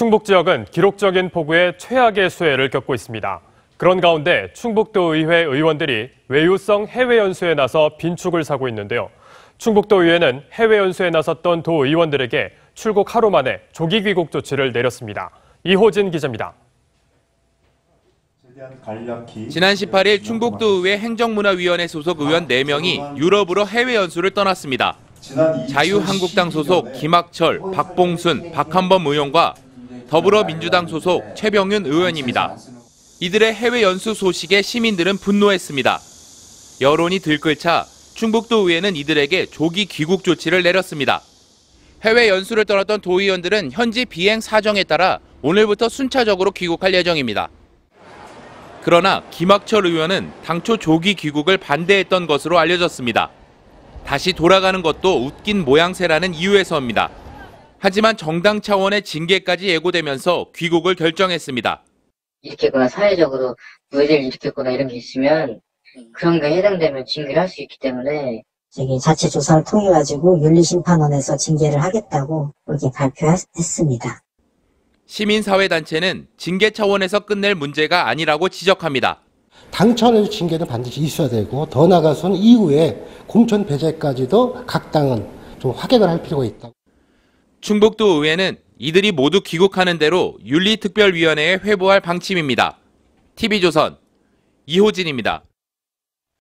충북 지역은 기록적인 폭우에 최악의 수해를 겪고 있습니다. 그런 가운데 충북도 의회 의원들이 외유성 해외 연수에 나서 빈축을 사고 있는데요. 충북도 의회는 해외 연수에 나섰던 도 의원들에게 출국 하루 만에 조기 귀국 조치를 내렸습니다. 이호진 기자입니다. 지난 18일 충북도의회 행정문화위원회 소속 의원 4명이 유럽으로 해외 연수를 떠났습니다. 자유한국당 소속 김학철, 박봉순, 박한범 의원과 더불어민주당 소속 최병윤 의원입니다. 이들의 해외 연수 소식에 시민들은 분노했습니다. 여론이 들끓자 충북도의회는 이들에게 조기 귀국 조치를 내렸습니다. 해외 연수를 떠났던 도의원들은 현지 비행 사정에 따라 오늘부터 순차적으로 귀국할 예정입니다. 그러나 김학철 의원은 당초 조기 귀국을 반대했던 것으로 알려졌습니다. 다시 돌아가는 것도 웃긴 모양새라는 이유에서입니다. 하지만 정당 차원의 징계까지 예고되면서 귀국을 결정했습니다. 일으켰거나 사회적으로 무해를 일으켰거나 이런 게 있으면 그런 거에 해당되면 징계를 할 수 있기 때문에 저기 자체 조사를 통해 가지고 윤리심판원에서 징계를 하겠다고 그렇게 발표했습니다. 시민사회단체는 징계 차원에서 끝낼 문제가 아니라고 지적합니다. 당천의 징계는 반드시 있어야 되고 더 나아가서는 이후에 공천 배제까지도 각 당은 좀 확인을 할 필요가 있다. 충북도 의회는 이들이 모두 귀국하는 대로 윤리특별위원회에 회부할 방침입니다. TV조선 이호진입니다.